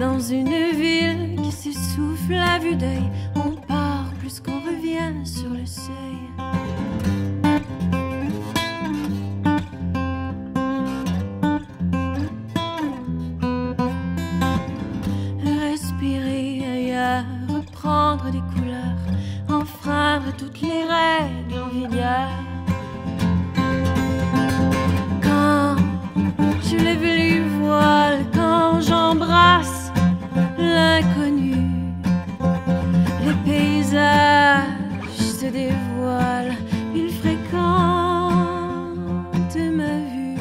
Dans une ville qui s'essouffle à vue d'œil. On part plus qu'on revient sur le ciel. L'inconnu, les paysages se dévoilent, ils fréquentent ma vue.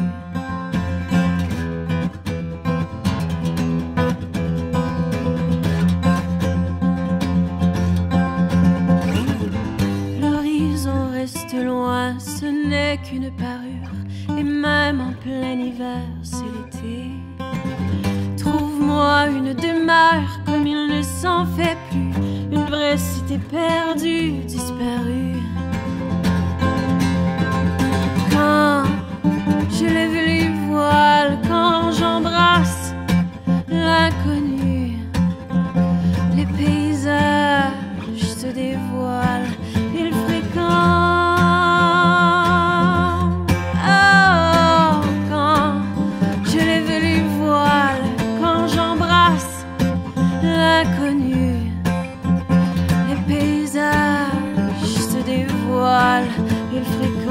L'horizon reste loin, ce n'est qu'une parure, et même en plein hiver, c'est l'été. Une demeure comme il ne s'en fait plus, une vraie cité perdue, disparue. Quand je lève les voiles, Flügel